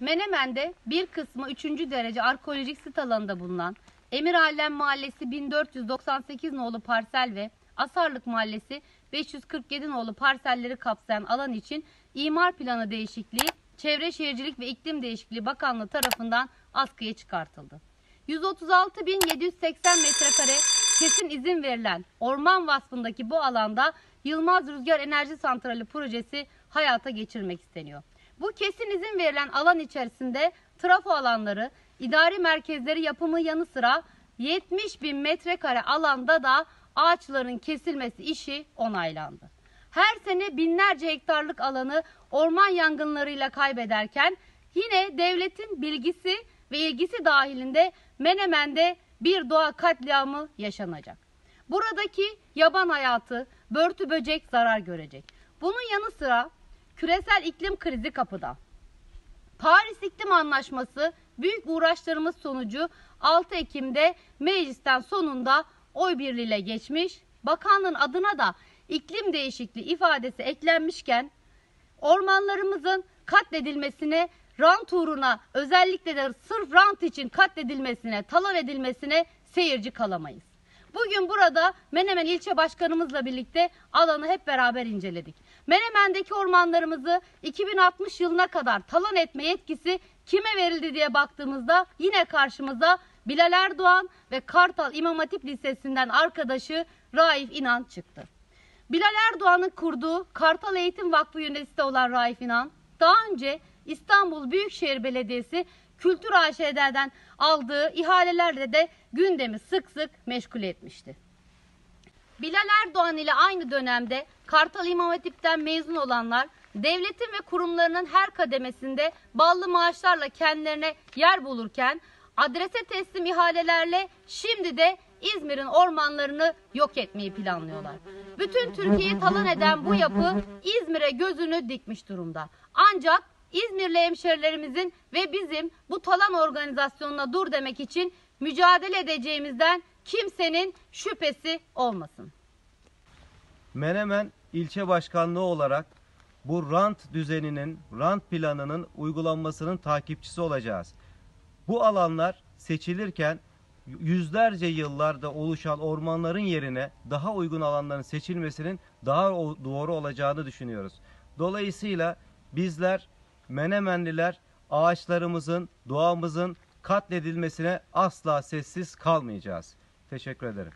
Menemen'de bir kısmı 3. derece arkeolojik sit alanında bulunan Emiralem Mahallesi 1498 nolu parsel ve Asarlık Mahallesi 547 nolu parselleri kapsayan alan için imar planı değişikliği Çevre Şehircilik ve İklim Değişikliği Bakanlığı tarafından askıya çıkartıldı. 136.780 metrekare kesin izin verilen orman vasfındaki bu alanda Yılmaz Rüzgar Enerji Santrali projesi hayata geçirmek isteniyor. Bu kesin izin verilen alan içerisinde trafo alanları, idari merkezleri yapımı yanı sıra 70 bin metrekare alanda da ağaçların kesilmesi işi onaylandı. Her sene binlerce hektarlık alanı orman yangınlarıyla kaybederken yine devletin bilgisi ve ilgisi dahilinde Menemen'de bir doğa katliamı yaşanacak. Buradaki yaban hayatı, börtü böcek zarar görecek. Bunun yanı sıra küresel iklim krizi kapıda. Paris İklim Anlaşması büyük uğraşlarımız sonucu 6 Ekim'de meclisten sonunda oy birliğiyle geçmiş. Bakanlığın adına da iklim değişikliği ifadesi eklenmişken ormanlarımızın katledilmesine, rant uğruna özellikle de sırf rant için katledilmesine, talan edilmesine seyirci kalamayız. Bugün burada Menemen ilçe başkanımızla birlikte alanı hep beraber inceledik. Menemen'deki ormanlarımızı 2060 yılına kadar talan etme yetkisi kime verildi diye baktığımızda yine karşımıza Bilal Erdoğan ve Kartal İmam Hatip Lisesi'nden arkadaşı Raif İnan çıktı. Bilal Erdoğan'ın kurduğu Kartal Eğitim Vakfı yöneticisi olan Raif İnan, daha önce İstanbul Büyükşehir Belediyesi Kültür AŞ'den aldığı ihalelerle de gündemi sık sık meşgul etmişti. Bilal Erdoğan ile aynı dönemde Kartal İmam Hatip'ten mezun olanlar devletin ve kurumlarının her kademesinde ballı maaşlarla kendilerine yer bulurken adrese teslim ihalelerle şimdi de İzmir'in ormanlarını yok etmeyi planlıyorlar. Bütün Türkiye'yi talan eden bu yapı İzmir'e gözünü dikmiş durumda. Ancak İzmirli hemşerilerimizin ve bizim bu talan organizasyonuna dur demek için mücadele edeceğimizden kimsenin şüphesi olmasın. Menemen ilçe başkanlığı olarak bu rant düzeninin, rant planının uygulanmasının takipçisi olacağız. Bu alanlar seçilirken yüzlerce yıllarda oluşan ormanların yerine daha uygun alanların seçilmesinin daha doğru olacağını düşünüyoruz. Dolayısıyla bizler Menemenliler ağaçlarımızın, doğamızın katledilmesine asla sessiz kalmayacağız. Teşekkür ederim.